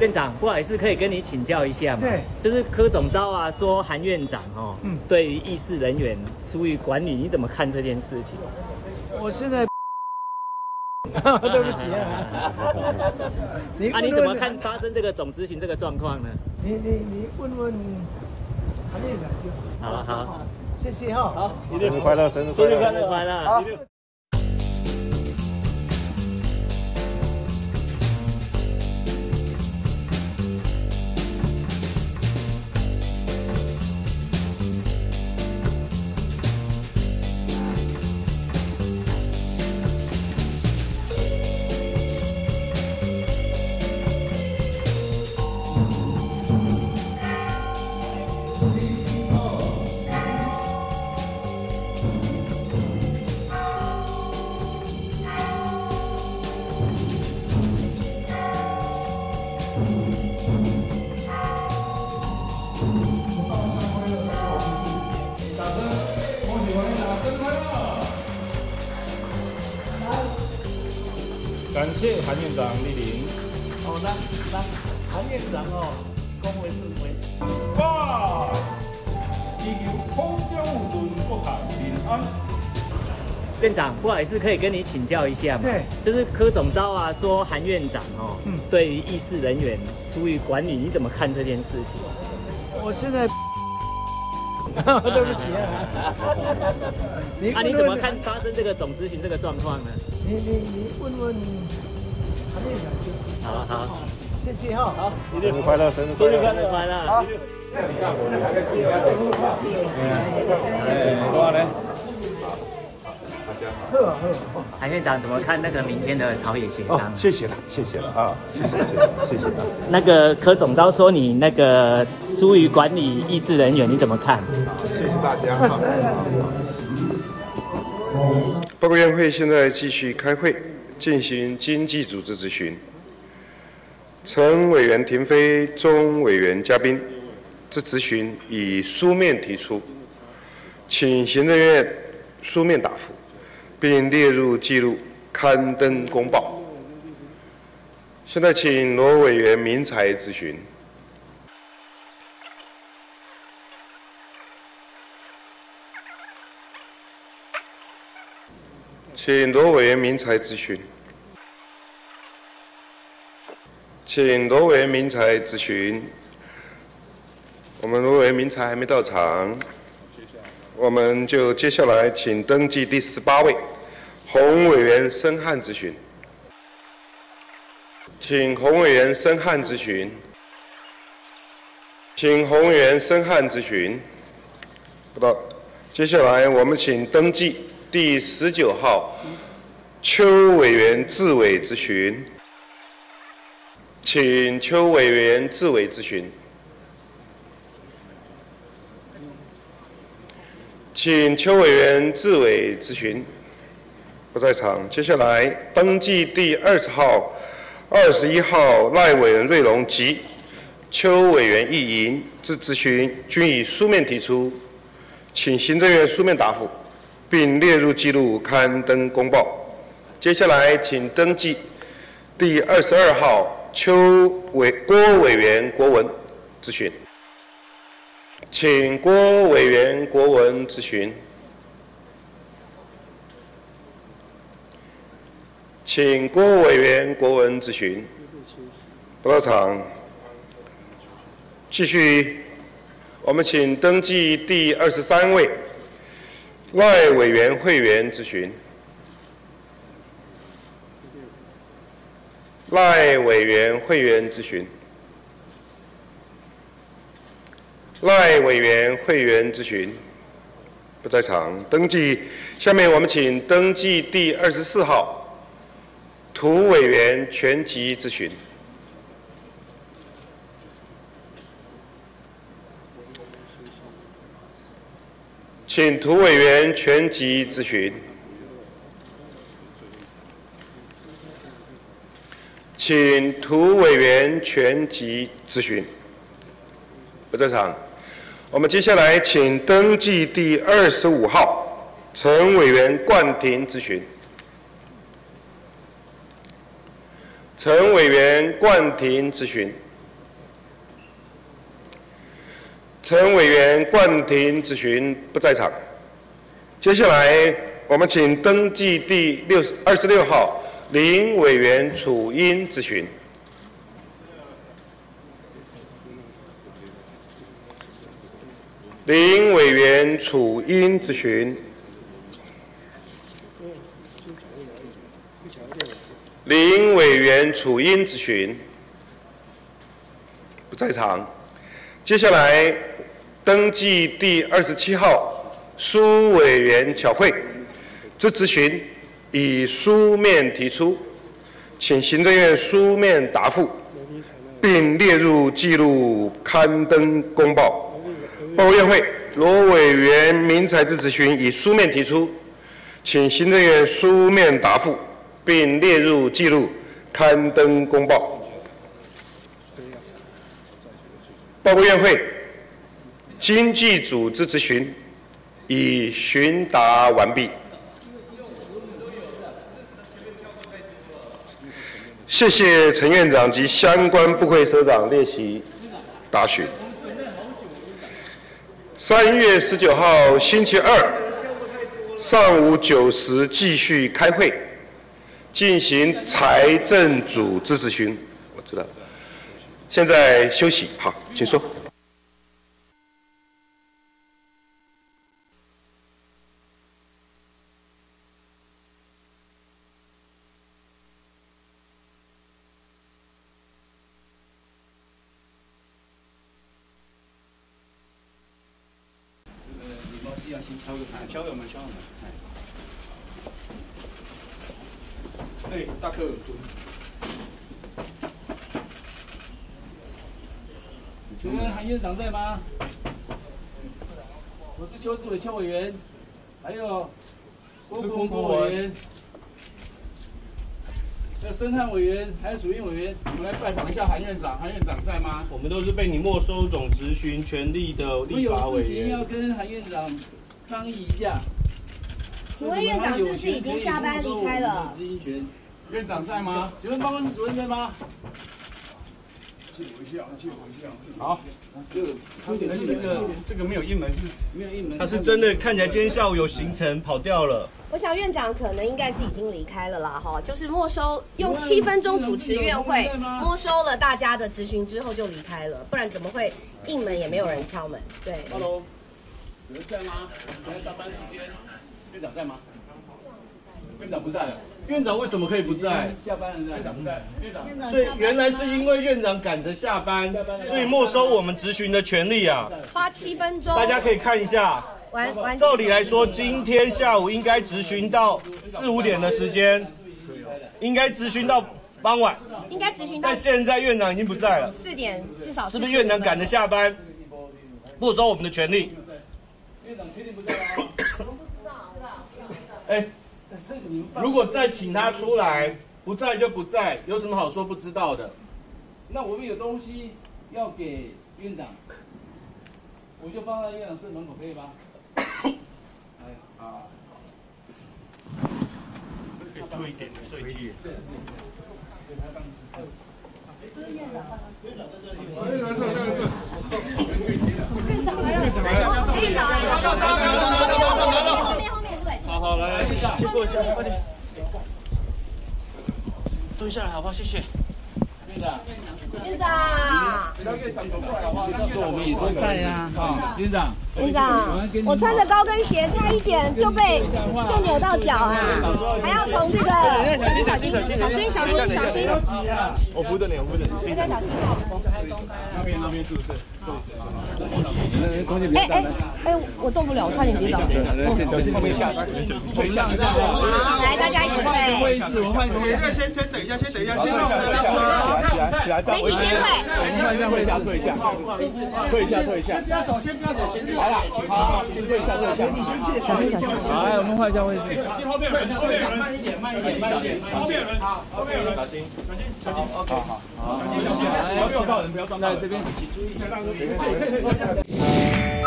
院长，不好意思，可以跟你请教一下吗？对，就是柯总招啊，说韩院长哦，嗯对于议事人员疏于管理，你怎么看这件事情？我现在，对不起啊。你啊，你怎么看发生这个总咨询这个状况呢？你你你问问韩院长就。好了好，谢谢哈。好，生日快乐，生日生日快乐，快乐！好。谢韩院长莅临。好，那那韩院长哦，恭维顺威。哇！祈求空中有顺，国泰民安。院长，不好意思，可以跟你请教一下吗？对，就是柯总召啊，说韩院长哦，嗯对于议事人员疏于管理，你怎么看这件事情？我现在，对不起啊。你啊，你怎么看？发生这个总咨询这个状况呢？你你你问问。好好，谢谢哈。好。生日快乐，生日生日快乐，快乐！好。哎，多呢？韩院长怎么看那个明天的朝野协哦商？，谢谢了，谢谢了啊，谢谢，谢谢，谢谢啊。那个柯总召说你那个疏于管理议事人员，你怎么看？谢谢大家哈。报告院会现在继续开会，进行经济组织咨询。陈委员停飞，钟委员嘉宾这咨询已书面提出，请行政院书面答复，并列入记录，刊登公报。现在请罗委员明才咨询。请罗委员明才咨询。请罗委员明才咨询。我们罗委员明才还没到场，我们就接下来请登记第十八位洪委员申汉咨询。请洪委员申汉咨询。请洪委员申汉咨询。不到，接下来我们请登记第十九号邱委员自委咨询，请邱委员自委咨询，请邱委员自委咨询，不在场。接下来登记第二十号、二十一号赖委员瑞龙及邱委员易莹之咨询均已书面提出，请行政院书面答复。并列入记录，刊登公报。接下来，请登记第二十二号邱委郭委员郭文咨询，请郭委员国文咨询，请郭委员国文咨询，不到场。继续，我们请登记第二十三位。赖委员会员咨询，赖委员会员咨询，赖委员会员咨询，不在场。登记，下面我们请登记第二十四号涂委员全集咨询。请涂委员全集咨询。请涂委员全集咨询。不在场。我们接下来请登记第二十五号陈委员冠庭咨询。陈委员冠庭咨询。陈委员冠庭咨询不在场。接下来我们请登记第六二十六号林委员楚英咨询。林委员楚英咨询。林委员楚英咨询。不在场。接下来，登记第二十七号苏委员巧慧之咨询，以书面提出，请行政院书面答复，并列入记录刊登公报。报告院会罗委员明才之质询已书面提出，请行政院书面答复，并列入记录刊登公报。报告院会，经济组织质询已询答完毕。谢谢陈院长及相关部会首长列席答询。三月十九号星期二上午九时继续开会，进行财政组织咨询。我知道，现在休息。好，请说。敲我们，敲我们。哎，大客。请问韩院长在吗？我是邱志伟邱委员，还有郭国国委员，还有申汉委员，还有主任委员，我们来拜访一下韩院长。韩院长在吗？我们都是被你没收总执行权力的立法委我有事情要。跟韩院长商议一下。请问院长是不是已经下班离开了执行权。院长在吗？请问办公室主任在吗？好，这个这个这个没有应门是没有应门。他是真的看起来今天下午有行程跑掉了。我想院长可能应该是已经离开了啦，哈，就是没收用七分钟主持院会，没收了大家的质询之后就离开了，不然怎么会应门也没有人敲门？对，Hello，有人在吗？现在上班时间，院长在吗？院长不在。了。院长为什么可以不在？下班了，院长不在。院长所以原来是因为院长赶着下班，所以没收我们执行的权利啊！花七分钟，大家可以看一下，照理来说，今天下午应该执行到四五点的时间，应该执行到傍晚，应该执询到但现在。院长已经不在。了，四点，至少是不是院长赶着下班，没收我们的权利？院长确定不在吗？我们不知道哎，如果再请他出来，不在就不在，有什么好说不知道的？那我们有东西要给院长，我就放在院长室门口，可以吗？哎，啊，多一点的设计。院长，后面后面是委好好来来，借过一下，快点。蹲下来好不好？谢谢。院长，院长，到时候我们也都在呀。啊，院长，院长，我穿着高跟鞋，差一点就被就扭到脚啊，还要从这个小心小心小心小心小心，我扶着你，我扶着你。大家小心哦。那边那边是不是？哎哎哎，我动不了，我差点跌倒。小心后面下，退下一下。好，来大家一起背，会议室，我换一个会议室。先先等一下，先等一下，先让我们下起来起来起来，媒体先会。换一下，退一下，退一下，退一下，退一下。先不要走，先不要走，先来了，好，请坐一下，退一下。你先借，小心小心。来，我们换一下会议室。后面人，后面人，慢一点，慢一点，慢一点，后面人，好，后面人，小心，小心，小心，好好。好，小心小心，不要撞到人，不要撞到人。在这边。可以可以可以。